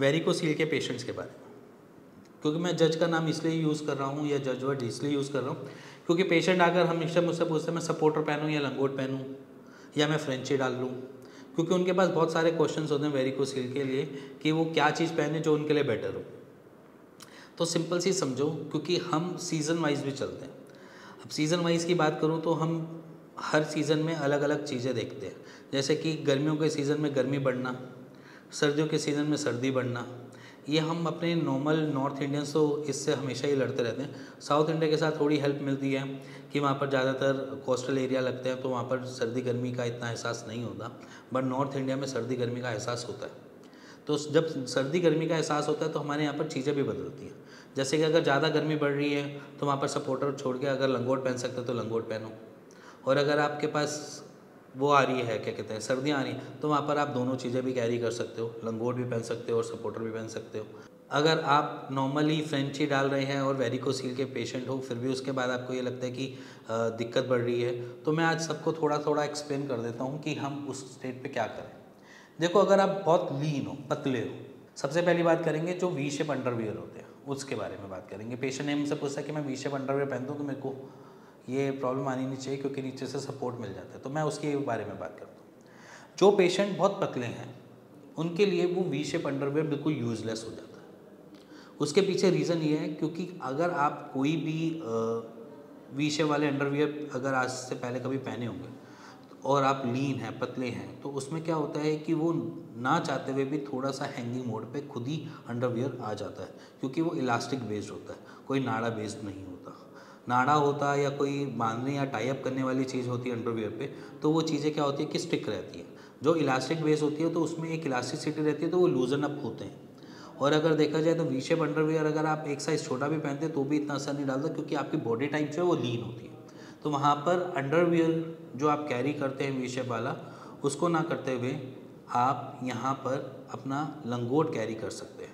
Varicocele के patients के बारे में। क्योंकि मैं जज का नाम इसलिए यूज़ कर रहा हूँ या जज वर्ड इसलिए यूज़ कर रहा हूँ, क्योंकि पेशेंट अगर हमेशा मुझसे पूछते हैं, मैं सपोर्टर पहनूँ या लंगोट पहनूँ? या मैं फ्रेंची डाल लूँ? क्योंकि उनके पास बहुत सारे क्वेश्चंस होते हैं वेरिकोसील के लिए, कि वो क्या चीज़ पहने जो उनके लिए बेटर हो। तो सिंपल सी समझो, क्योंकि हम सीज़न वाइज भी चलते हैं। अब सीज़न वाइज की बात करूँ तो हम हर सीज़न में अलग अलग चीज़ें देखते हैं। जैसे कि गर्मियों के सीज़न में गर्मी बढ़ना सर्दियों के सीज़न में सर्दी बढ़ना ये हम अपने नॉर्मल नॉर्थ इंडियंस तो इससे हमेशा ही लड़ते रहते हैं। साउथ इंडिया के साथ थोड़ी हेल्प मिलती है कि वहाँ पर ज़्यादातर कोस्टल एरिया लगते हैं तो वहाँ पर सर्दी गर्मी का इतना एहसास नहीं होता। बट नॉर्थ इंडिया में सर्दी गर्मी का एहसास होता है। तो जब सर्दी गर्मी का एहसास होता है तो हमारे यहाँ पर चीज़ें भी बदलती हैं। जैसे कि अगर ज़्यादा गर्मी बढ़ रही है तो वहाँ पर सपोर्टर छोड़ के अगर लंगोट पहन सकते हो तो लंगोट पहनो। और अगर आपके पास वो आ रही है, क्या कहते हैं, सर्दियाँ आ रही हैं तो वहाँ पर आप दोनों चीज़ें भी कैरी कर सकते हो, लंगोट भी पहन सकते हो और सपोर्टर भी पहन सकते हो। अगर आप नॉर्मली फ्रेंची डाल रहे हैं और वेरिकोसील के पेशेंट हो, फिर भी उसके बाद आपको ये लगता है कि दिक्कत बढ़ रही है तो मैं आज सबको थोड़ा थोड़ा एक्सप्लेन कर देता हूँ कि हम उस स्टेट पे क्या करें। देखो, अगर आप बहुत लीन हो, पतले हो, सबसे पहली बात करेंगे जो वी शेप अंडरवियर होते हैं, उसके बारे में बात करेंगे। पेशेंट ने मुझसे पूछा कि, मैं वी शेप अंडरवियर पहनता हूँ तो मेरे को ये प्रॉब्लम आनी नहीं चाहिए क्योंकि नीचे से सपोर्ट मिल जाता है। तो मैं उसके बारे में बात करता हूँ। जो पेशेंट बहुत पतले हैं, उनके लिए वो वी शेप अंडरवेयर बिल्कुल यूज़लेस हो जाता है। उसके पीछे रीज़न ये है क्योंकि अगर आप कोई भी वी शेप वाले अंडरवेयर अगर आज से पहले कभी पहने होंगे और आप लीन हैं, पतले हैं तो उसमें क्या होता है कि वो ना चाहते हुए भी थोड़ा सा हैंगिंग मोड पे खुद ही अंडरवियर आ जाता है क्योंकि वो इलास्टिक बेस्ड होता है, कोई नाड़ा बेस्ड नहीं होता। नाड़ा होता है या कोई बांधने या टाई अप करने वाली चीज़ होती है अंडरवियर पे तो वो चीज़ें क्या होती है कि स्टिक रहती है। जो इलास्टिक बेस होती है तो उसमें एक इलास्टिसिटी रहती है तो वो लूजन अप होते हैं। और अगर देखा जाए तो वी शेप अंडरवियर अगर आप एक साइज़ छोटा भी पहनते हैं तो भी इतना असर नहीं डालता क्योंकि आपकी बॉडी टाइप जो है वो लीन होती है। तो वहाँ पर अंडरवियर जो आप कैरी करते हैं वी शेप वाला, उसको ना करते हुए आप यहाँ पर अपना लंगोट कैरी कर सकते हैं।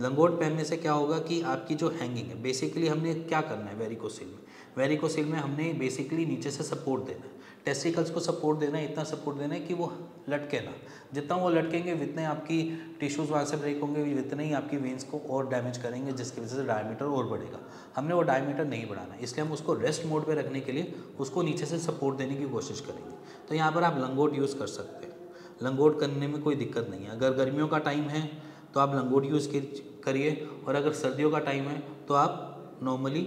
लंगोट पहनने से क्या होगा कि आपकी जो हैंगिंग है बेसिकली हमने क्या करना है वेरिकोसिल में? वेरिकोसिल में हमने बेसिकली नीचे से सपोर्ट देना है। टेस्टिकल्स को सपोर्ट देना है, इतना सपोर्ट देना है कि वो लटके ना। जितना वो लटकेंगे, उतने आपकी टिश्यूज़ वहाँ से ब्रेक होंगे, उतने ही आपकी वेंस को और डैमेज करेंगे, जिसकी वजह से डायमीटर और बढ़ेगा। हमने वो डायमीटर नहीं बढ़ाना इसलिए हम उसको रेस्ट मोड पर रखने के लिए उसको नीचे से सपोर्ट देने की कोशिश करेंगे। तो यहाँ पर आप लंगोट यूज़ कर सकते हैं। लंगोट करने में कोई दिक्कत नहीं है। अगर गर्मियों का टाइम है तो आप लंगोट यूज़ करिए और अगर सर्दियों का टाइम है तो आप नॉर्मली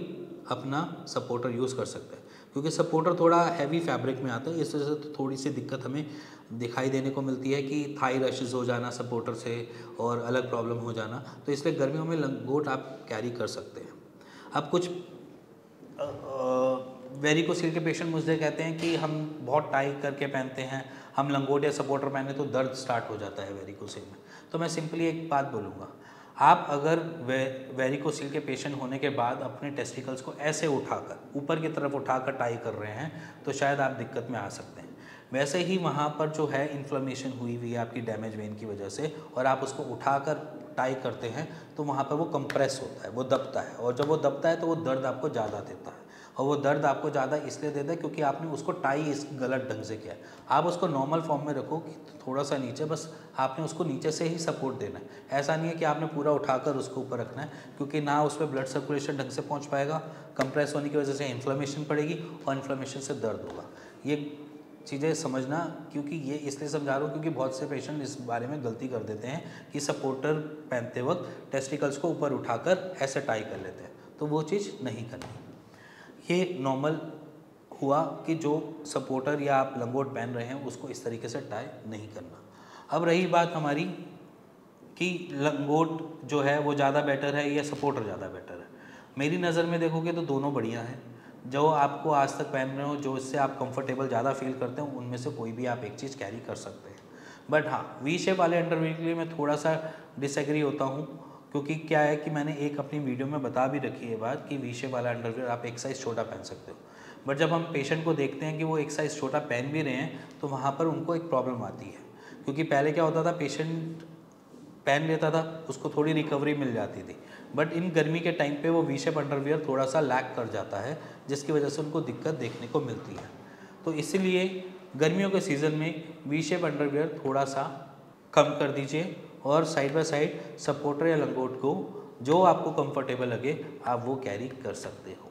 अपना सपोर्टर यूज़ कर सकते हैं। क्योंकि सपोर्टर थोड़ा हैवी फैब्रिक में आता है, इस वजह से तो थोड़ी सी दिक्कत हमें दिखाई देने को मिलती है कि थाई रशेज हो जाना सपोर्टर से और अलग प्रॉब्लम हो जाना। तो इसलिए गर्मियों में लंगोट आप कैरी कर सकते हैं। अब कुछ वेरिकोसिल के पेशेंट मुझसे कहते हैं कि हम बहुत टाइट करके पहनते हैं, हम लंगोट या सपोर्टर पहने तो दर्द स्टार्ट हो जाता है वेरिकोसिल में। तो मैं सिंपली एक बात बोलूँगा, आप अगर वे वेरिकोसिल के पेशेंट होने के बाद अपने टेस्टिकल्स को ऐसे उठाकर, ऊपर की तरफ़ उठाकर टाई कर रहे हैं तो शायद आप दिक्कत में आ सकते हैं। वैसे ही वहाँ पर जो है इन्फ्लेमेशन हुई हुई है आपकी डैमेज वेन की वजह से, और आप उसको उठाकर टाई करते हैं तो वहाँ पर वो कंप्रेस होता है, वो दबता है, और जब वो दबता है तो वो दर्द आपको ज़्यादा देता है। और वो दर्द आपको ज़्यादा इसलिए देता है क्योंकि आपने उसको टाई इस गलत ढंग से किया है। आप उसको नॉर्मल फॉर्म में रखो कि थोड़ा सा नीचे, बस आपने उसको नीचे से ही सपोर्ट देना है। ऐसा नहीं है कि आपने पूरा उठाकर उसको ऊपर रखना है, क्योंकि ना उस पर ब्लड सर्कुलेशन ढंग से पहुँच पाएगा कंप्रेस होने की वजह से इन्फ्लेमेशन पड़ेगी और इन्फ्लेमेशन से दर्द होगा। ये चीज़ें समझना, क्योंकि ये इसलिए समझा रहा हूँ क्योंकि बहुत से पेशेंट इस बारे में गलती कर देते हैं कि सपोर्टर पहनते वक्त टेस्टिकल्स को ऊपर उठाकर ऐसे टाई कर लेते हैं। तो वो चीज़ नहीं करनी। ये नॉर्मल हुआ कि जो सपोर्टर या आप लंगोट पहन रहे हैं, उसको इस तरीके से टाई नहीं करना। अब रही बात हमारी कि लंगोट जो है, वो ज़्यादा बेटर है या सपोर्टर ज़्यादा बेटर है? मेरी नज़र में देखोगे तो दोनों बढ़िया हैं। जो आपको आज तक पहन रहे हो, जो इससे आप कंफर्टेबल ज़्यादा फील करते हो, उनमें से कोई भी आप एक चीज़ कैरी कर सकते हैं। बट हाँ वी शेप वाले अंडरवियर के लिए मैं थोड़ा सा डिसएग्री होता हूँ। क्योंकि क्या है कि मैंने एक अपनी वीडियो में बता भी रखी है बात कि वी शेप वाला अंडरवियर आप एक साइज़ छोटा पहन सकते हो। बट जब हम पेशेंट को देखते हैं कि वो एक साइज़ छोटा पहन भी रहे हैं तो वहाँ पर उनको एक प्रॉब्लम आती है। क्योंकि पहले क्या होता था पेशेंट पहन लेता था, उसको थोड़ी रिकवरी मिल जाती थी। बट इन गर्मी के टाइम पे वो वी शेप अंडरवियर थोड़ा सा लैक कर जाता है, जिसकी वजह से उनको दिक्कत देखने को मिलती है। तो इसीलिए गर्मियों के सीज़न में वी शेप अंडरवियर थोड़ा सा कम कर दीजिए। और साइड बाय साइड सपोर्टर या लंगोट को जो आपको कंफर्टेबल लगे, आप वो कैरी कर सकते हो।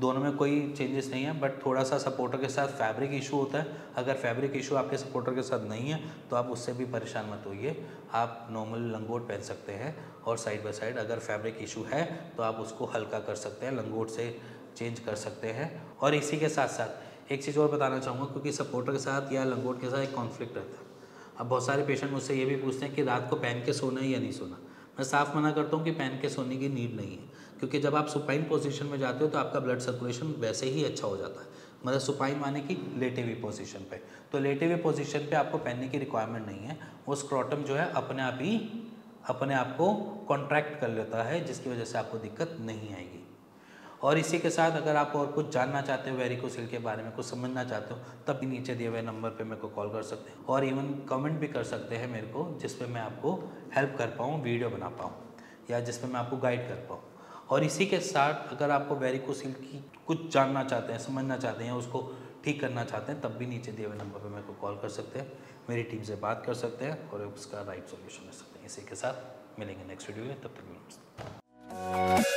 दोनों में कोई चेंजेस नहीं है बट थोड़ा सा सपोर्टर के साथ फैब्रिक इशू होता है। अगर फैब्रिक इशू आपके सपोर्टर के साथ नहीं है तो आप उससे भी परेशान मत होइए। आप नॉर्मल लंगोट पहन सकते हैं और साइड बाय साइड अगर फैब्रिक इशू है तो आप उसको हल्का कर सकते हैं, लंगोट से चेंज कर सकते हैं। और इसी के साथ साथ एक चीज़ और बताना चाहूँगा, क्योंकि सपोर्टर के साथ या लंगोट के साथ एक कॉन्फ्लिक्ट रहता है। अब बहुत सारे पेशेंट मुझसे ये भी पूछते हैं कि रात को पहन के सोना है या नहीं सोना? मैं साफ़ मना करता हूँ कि पहन के सोने की नीड नहीं है, क्योंकि जब आप सुपाइन पोजीशन में जाते हो तो आपका ब्लड सर्कुलेशन वैसे ही अच्छा हो जाता है। मतलब सुपाइन माने कि लेटे हुई पोजीशन पे। तो लेटे हुए पोजीशन पे आपको पहनने की रिक्वायरमेंट नहीं है, वो स्क्रॉटम जो है अपने आप ही, अपने आप को कॉन्ट्रैक्ट कर लेता है, जिसकी वजह से आपको दिक्कत नहीं आएगी। और इसी के साथ अगर आप और कुछ जानना चाहते हो वेरिकोसिल के बारे में, कुछ समझना चाहते हो, तब भी नीचे दिए हुए नंबर पे मेरे को कॉल कर सकते हैं। और इवन कमेंट भी कर सकते हैं मेरे को, जिस पे मैं आपको हेल्प कर पाऊँ, वीडियो बना पाऊँ, या जिस पे मैं आपको गाइड कर पाऊँ। और इसी के साथ अगर आपको वेरिकोसिल की कुछ जानना चाहते हैं, समझना चाहते हैं उसको ठीक करना चाहते हैं, तब भी नीचे दिए हुए नंबर पर मेरे को कॉल कर सकते हैं। मेरी टीम से बात कर सकते हैं और उसका राइट सोल्यूशन ले सकते हैं। इसी के साथ मिलेंगे नेक्स्ट वीडियो में, तब तक नमस्ते।